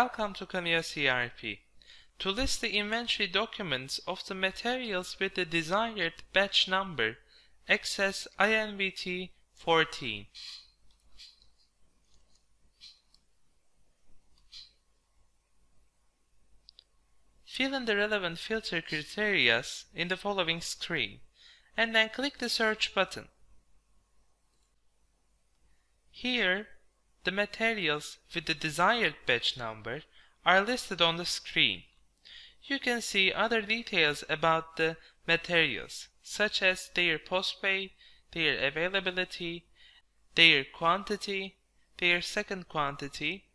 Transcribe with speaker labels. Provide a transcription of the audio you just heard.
Speaker 1: Welcome to canias ERP. To list the inventory documents of the materials with the desired batch number, access INVT 14. Fill in the relevant filter criteria in the following screen, and then click the search button. Here, the materials with the desired batch number are listed on the screen. You can see other details about the materials, such as their postpay, their availability, their quantity, their second quantity,